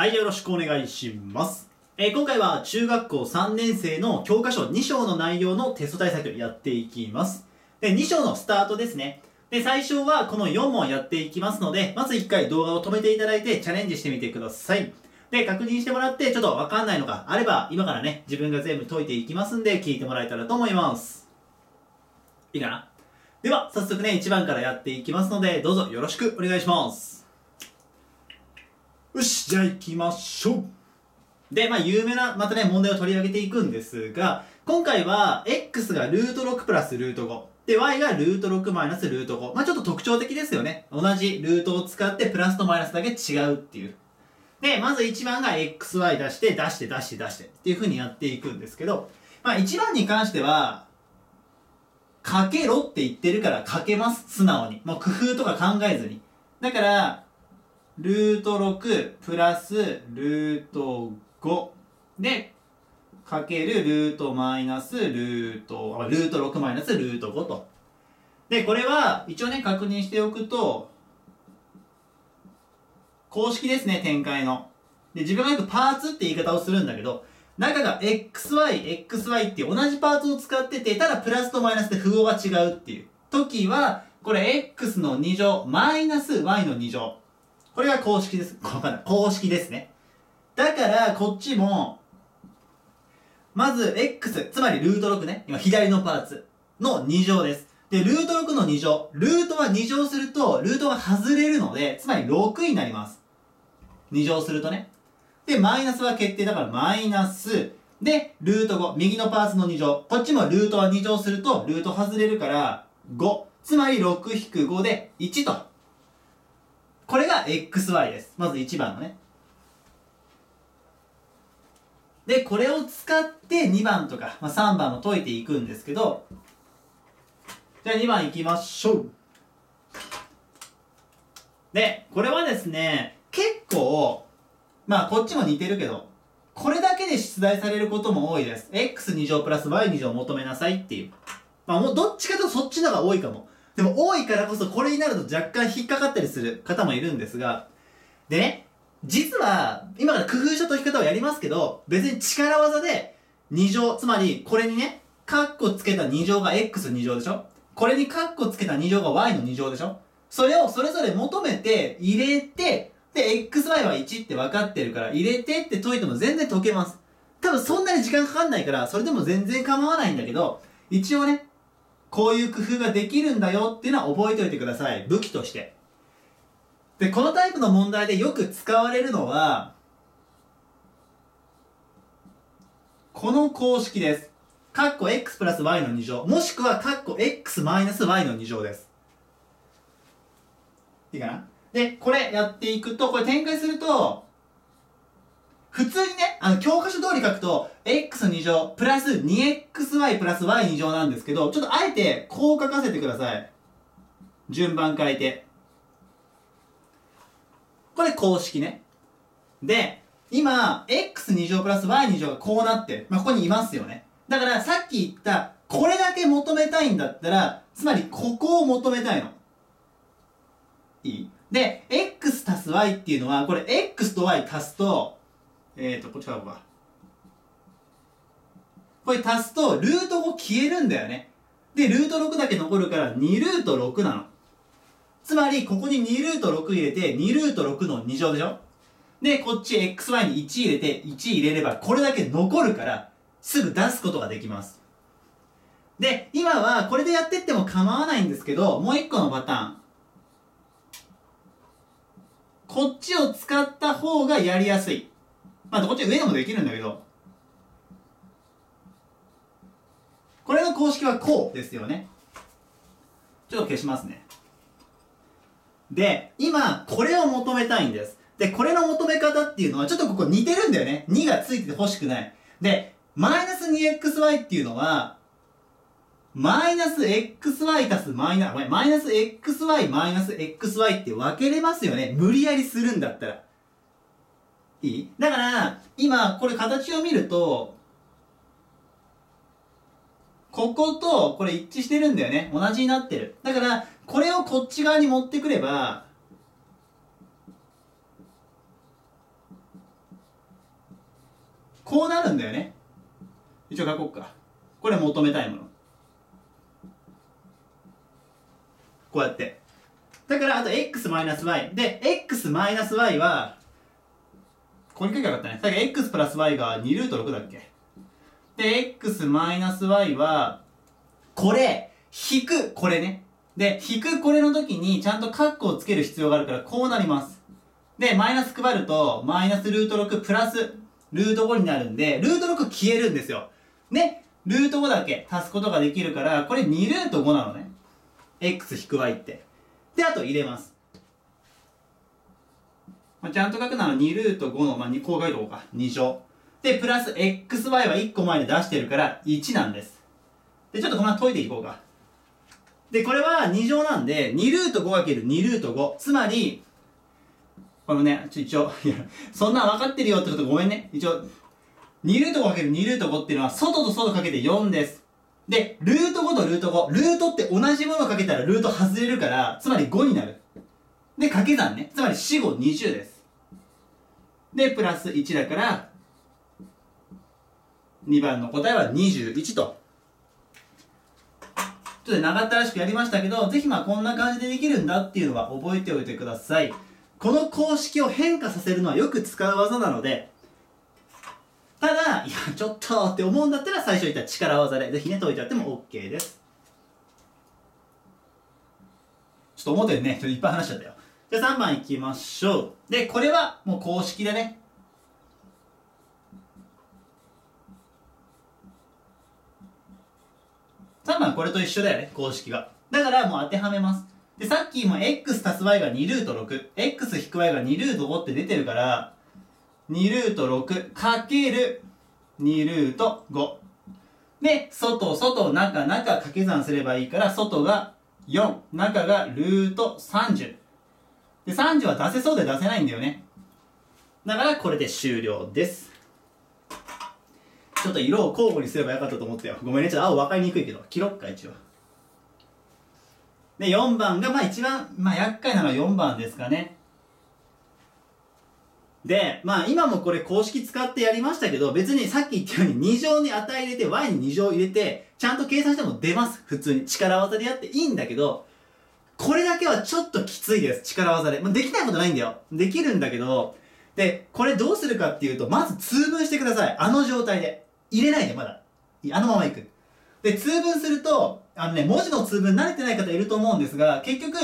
はい、よろしくお願いします。えー今回は中学校3年生の教科書2章の内容のテスト対策をやっていきます。で、2章のスタートですね。で、最初はこの4問やっていきますので、まず1回動画を止めていただいてチャレンジしてみてください。で、確認してもらってちょっとわかんないのがあれば、今からね、自分が全部解いていきますんで、聞いてもらえたらと思います。いいかな？では、早速ね、1番からやっていきますので、どうぞよろしくお願いします。よし、じゃあ行きましょう。で、まあ、有名な、またね、問題を取り上げていくんですが、今回は、x がルート6プラスルート5。で、y がルート6マイナスルート5。まあ、ちょっと特徴的ですよね。同じルートを使って、プラスとマイナスだけ違うっていう。で、まず1番が xy 出して、出して、出して、出してっていう風にやっていくんですけど、まあ、1番に関しては、かけろって言ってるからかけます。素直に。もう工夫とか考えずに。だから、ルート6プラスルート5で、かけるルートマイナスルート、あルート6マイナスルート5と。で、これは一応ね、確認しておくと、公式ですね、展開の。で、自分がよくパーツって言い方をするんだけど、中が XY、XY っていう同じパーツを使ってて、ただプラスとマイナスで符号が違うっていう時は、これ X の2乗、マイナス Y の2乗。これが公式です。公式ですね。だから、こっちも、まず X、つまりルート6ね。今左のパーツの2乗です。で、ルート6の2乗。ルートは2乗すると、ルートが外れるので、つまり6になります。2乗するとね。で、マイナスは決定だからマイナス。で、ルート5。右のパーツの2乗。こっちもルートは2乗すると、ルート外れるから5。つまり6-5で1と。これが XY です。まず1番のね。で、これを使って2番とか、まあ、3番を解いていくんですけど、じゃあ2番いきましょう。で、これはですね、結構、まあこっちも似てるけど、これだけで出題されることも多いです。x2 乗プラス y2 乗求めなさいっていう。まあもうどっちかというとそっちの方が多いかも。でも多いからこそこれになると若干引っかかったりする方もいるんですが、でね、実は、今から工夫した解き方をやりますけど、別に力技で2乗、つまりこれにね、カッコつけた2乗が x2 乗でしょ？これにカッコつけた2乗が y の2乗でしょ？それをそれぞれ求めて入れて、で、xy は1って分かってるから入れてって解いても全然解けます。多分そんなに時間かかんないから、それでも全然構わないんだけど、一応ね、こういう工夫ができるんだよっていうのは覚えておいてください。武器として。で、このタイプの問題でよく使われるのは、この公式です。カッコ x プラス y の2乗。もしくはカッコ x マイナス y の2乗です。いいかな？で、これやっていくと、これ展開すると、普通にね、あの、教科書通り書くと、x2 乗プラス 2xy プラス y2 乗なんですけど、ちょっとあえてこう書かせてください。順番変えて。これ公式ね。で、今、x2 乗プラス y2 乗がこうなって。まあ、ここにいますよね。だから、さっき言った、これだけ求めたいんだったら、つまり、ここを求めたいの。いいで、x 足す y っていうのは、これ x と y 足すと、えーと、こっちからこうか。これ足すと、ルート5消えるんだよね。で、ルート6だけ残るから、2ルート6なの。つまり、ここに2ルート6入れて、2ルート6の2乗でしょで、こっち xy に1入れて、1入れれば、これだけ残るから、すぐ出すことができます。で、今はこれでやってっても構わないんですけど、もう一個のパターン。こっちを使った方がやりやすい。まあ、こっち上でもできるんだけど、これの公式はこうですよね。ちょっと消しますね。で、今、これを求めたいんです。で、これの求め方っていうのは、ちょっとここ似てるんだよね。2がついてて欲しくない。で、マイナス 2xy っていうのは、マイナス xy 足すマイナ、ごめんマイナス xy マイナス xy って分けれますよね。無理やりするんだったら。いい？だから、今、これ形を見ると、ここと、これ一致してるんだよね。同じになってる。だから、これをこっち側に持ってくれば、こうなるんだよね。一応書こうか。これ求めたいもの。こうやって。だからあと x-y で x-y はここに書けばよかったね。さっき x プラス y が2ルート6だっけ？で x マイナス y はこれ。引くこれね。で引くこれの時にちゃんとカッコをつける必要があるからこうなります。でマイナス配るとマイナスルート6プラスルート5になるんでルート6消えるんですよ。ね。ルート5だけ？足すことができるからこれ2ルート5なのね。X 引く y って。であと入れます、まあ、ちゃんと書くなら2ルート5の、まあ、2こう書いとこうか2乗でプラス xy は1個前で出してるから1なんですでちょっとこのまま解いていこうかでこれは2乗なんで2ルート 5×2 ルート5つまりこのね、ちょ一応、いや、そんなん分かってるよってことごめんね。一応、2ルート 5×2 ルート5っていうのは、外と外かけて4です。で、ルート5とルート5。ルートって同じものかけたらルート外れるから、つまり5になる。で、掛け算ね。つまり4、5、20です。で、プラス1だから、2番の答えは21と。ちょっと長ったらしくやりましたけど、ぜひまあこんな感じでできるんだっていうのは覚えておいてください。この公式を変化させるのはよく使う技なので、ただ、いや、ちょっとって思うんだったら最初言った力技で、ぜひね、解いちゃっても OK です。ちょっと思ったよね、ちょっといっぱい話しちゃったよ。じゃあ3番いきましょう。で、これはもう公式でね。3番これと一緒だよね、公式が。だからもう当てはめます。で、さっきも x 足す y が2ルート6、x 引く y が2ルート5って出てるから、2ルート6かける2ルート5。で、外、外、中、中掛け算すればいいから、外が4、中がルート30。で、30は出せそうで出せないんだよね。だからこれで終了です。ちょっと色を交互にすればよかったと思ったよ。ごめんね、ちょっと青分かりにくいけど。切ろっか、一応。で、4番が、まあ一番、まあ厄介なのは4番ですかね。で、まあ今もこれ公式使ってやりましたけど、別にさっき言ったように2乗に値入れて、y に2乗入れて、ちゃんと計算しても出ます。普通に。力技でやっていいんだけど、これだけはちょっときついです。力技で。まあ、できないことないんだよ。できるんだけど、で、これどうするかっていうと、まず通分してください。あの状態で。入れないで、まだ。あのままいく。で、通分すると、あのね、文字の通分慣れてない方いると思うんですが、結局、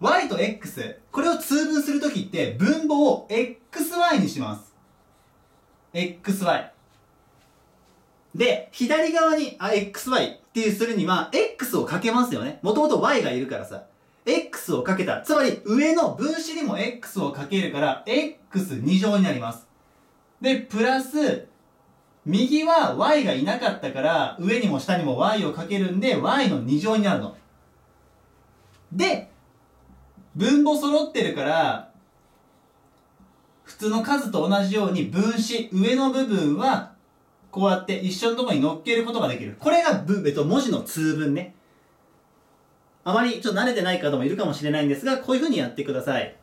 y と x、これを通分するときって、分母を xy にします。xy。で、左側に、あ、xy っていうするには、x をかけますよね。もともと y がいるからさ。をかけた。つまり、上の分子にも x をかけるから、x2 乗になります。で、プラス、右は y がいなかったから、上にも下にも y をかけるんで、y の2乗になるの。で、分母揃ってるから、普通の数と同じように分子、上の部分は、こうやって一緒のところに乗っけることができる。これが、えっと、文字の通分ね。あまりちょっと慣れてない方もいるかもしれないんですが、こういう風にやってください。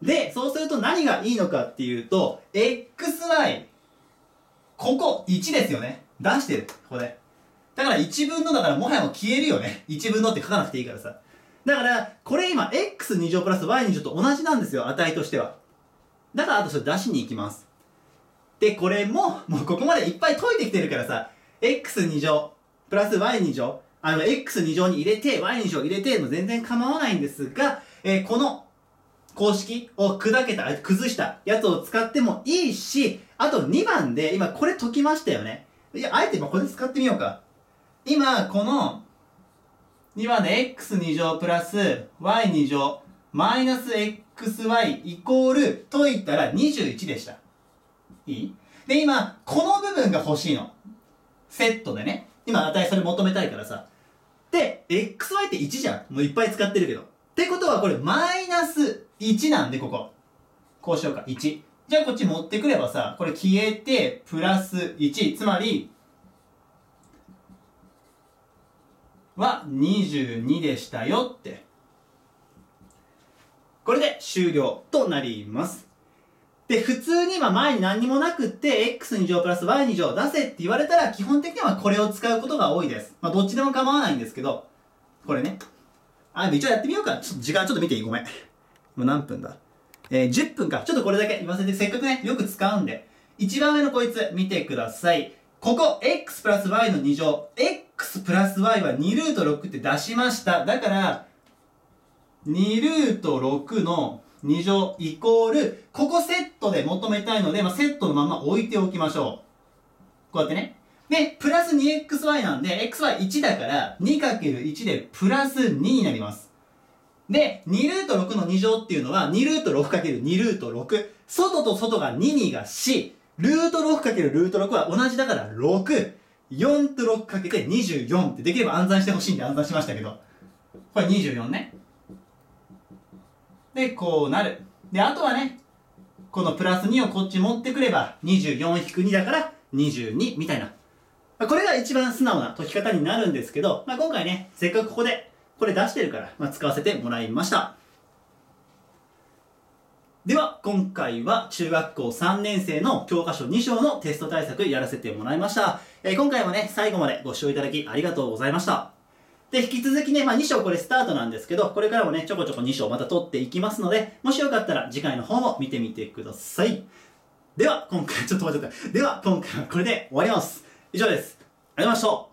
で、そうすると何がいいのかっていうと、xy、ここ1ですよね。出してる、ここで。だから1分のだからもはやも消えるよね。1分のって書かなくていいからさ。だから、これ今、x2 乗プラス y2 乗と同じなんですよ、値としては。だから、あとそれ出しに行きます。で、これも、もうここまでいっぱい解いてきてるからさ、x2 乗プラス y2 乗、あの、x2 乗に入れて、y2 乗入れても全然構わないんですが、えーこの公式を砕けた、崩したやつを使ってもいいし、あと2番で、今これ解きましたよね。いや、あえて今これ使ってみようか。今、この、2番で x2 乗プラス y2 乗マイナス xy イコール解いたら21でした。いい？で、今、この部分が欲しいの。セットでね。今、値それ求めたいからさ。で、xy って1じゃん。もういっぱい使ってるけど。ってことはこれ、マイナス1なんで、ここ。こうしようか。1。じゃあこっち持ってくればさ、これ消えて、プラス1。つまり、は22でしたよって。これで終了となります。で、普通にま前に何もなくって、x2 乗プラス y2 乗出せって言われたら、基本的にはこれを使うことが多いです。まあ、どっちでも構わないんですけど、これね。あ、一応やってみようか。ちょっと時間ちょっと見ていい？ごめん。もう何分だ？えー、10分か。ちょっとこれだけ言わせて、せっかくね、よく使うんで。一番上のこいつ、見てください。ここ、x プラス y の2乗。x プラス y は2ルート6って出しました。だから、2ルート6の2乗イコール、ここセットで求めたいので、まあ、セットのまま置いておきましょう。こうやってね。で、プラス 2xy なんで、xy1 だから、2×1 でプラス2になります。で、2ルート6の2乗っていうのは、2ルート 6×2 ルート6。外と外が2、2が4。ルート 6× ルート6は同じだから6。4と6かけて24ってできれば暗算してほしいんで暗算しましたけど。これ24ね。で、こうなる。で、あとはね、このプラス2をこっち持ってくれば、24-2だから22みたいな。これが一番素直な解き方になるんですけど、まあ、今回ね、せっかくここでこれ出してるから、まあ、使わせてもらいました。では、今回は中学校3年生の教科書2章のテスト対策やらせてもらいました。えー、今回もね、最後までご視聴いただきありがとうございました。で、引き続きね、まあ、2章これスタートなんですけど、これからもね、ちょこちょこ2章また取っていきますので、もしよかったら次回の方も見てみてください。では、今回、ちょっと待ってください。では、今回はこれで終わります。以上です。ありがとうございました。